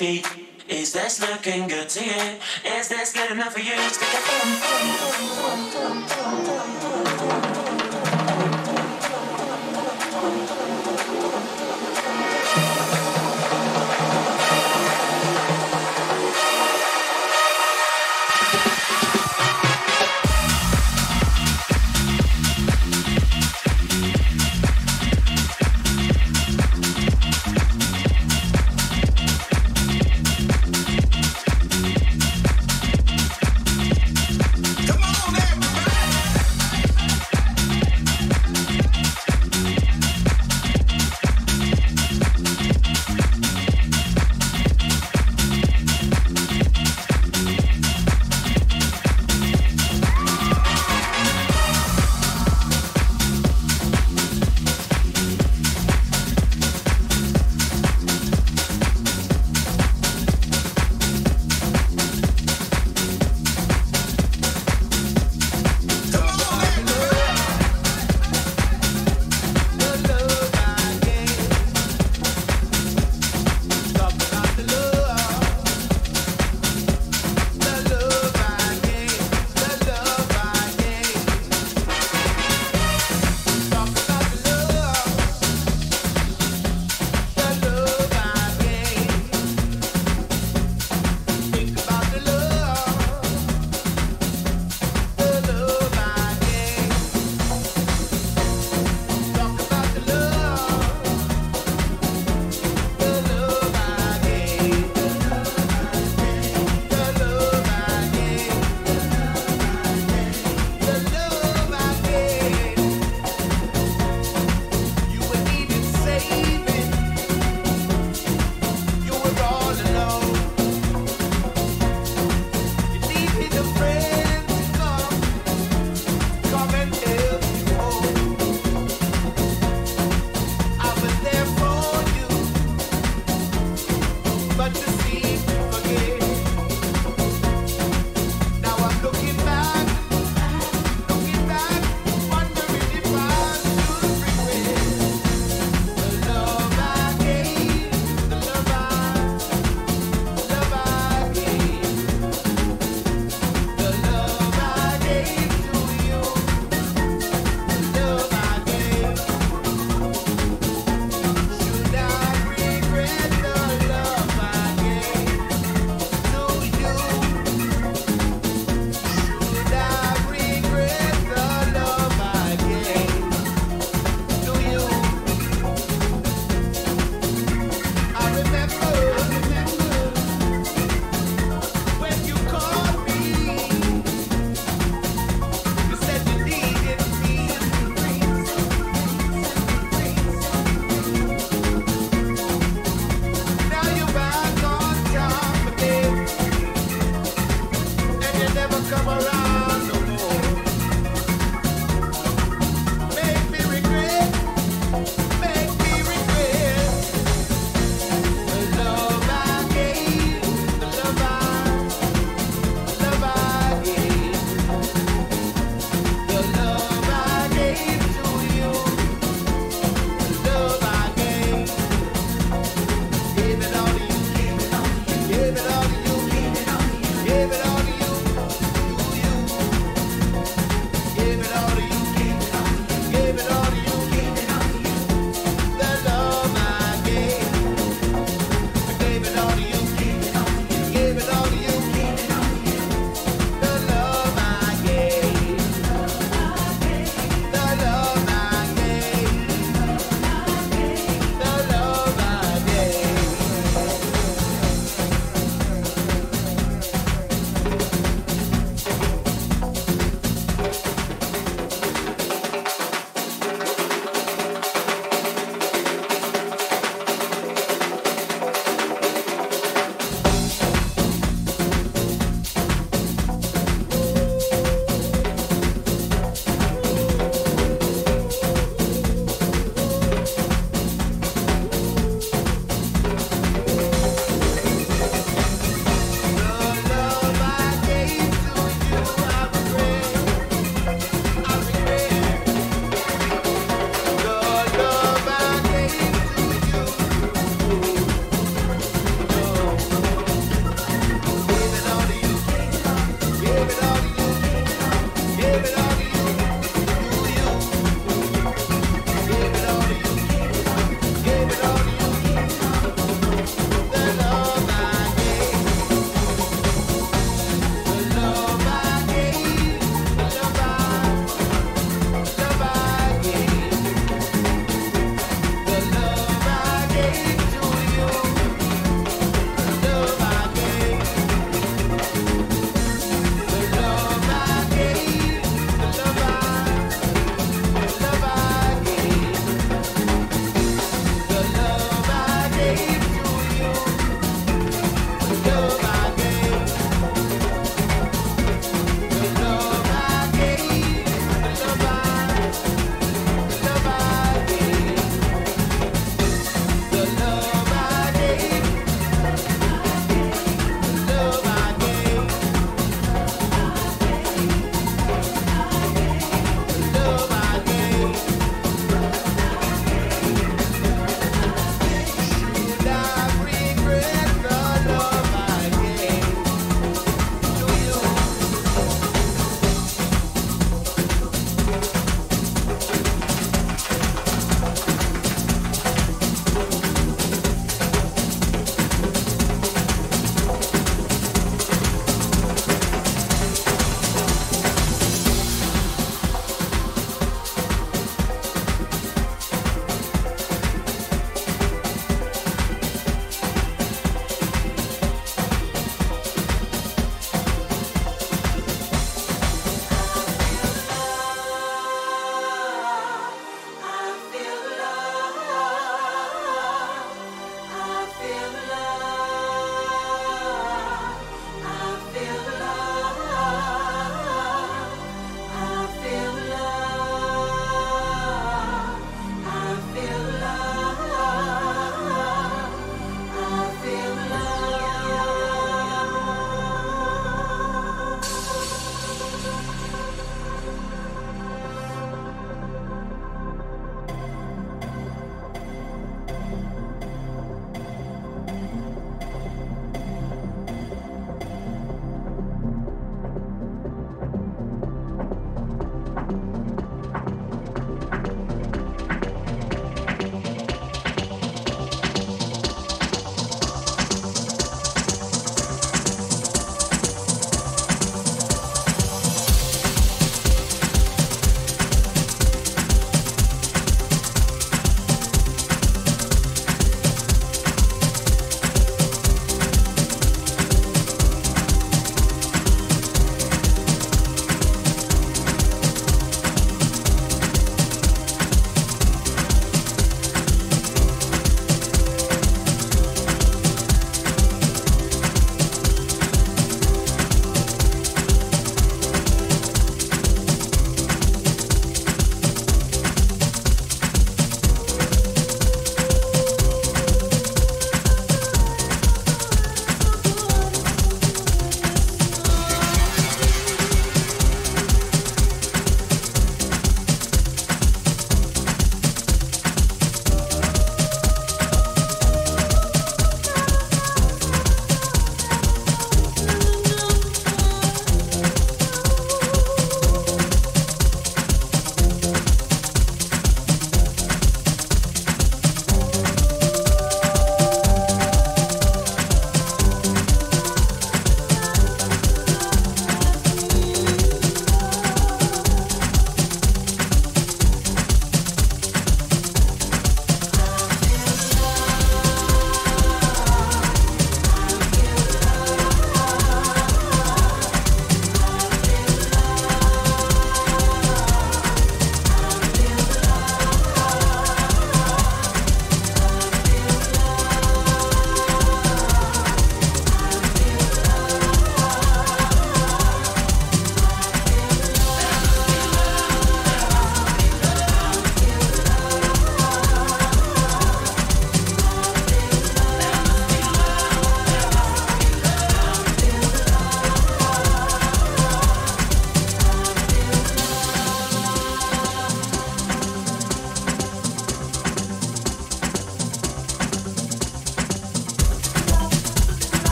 feet. Is this looking good to you? Is this good enough for you? Stick a thumb, thumb, thumb, thumb, thumb, thumb, thumb, thumb.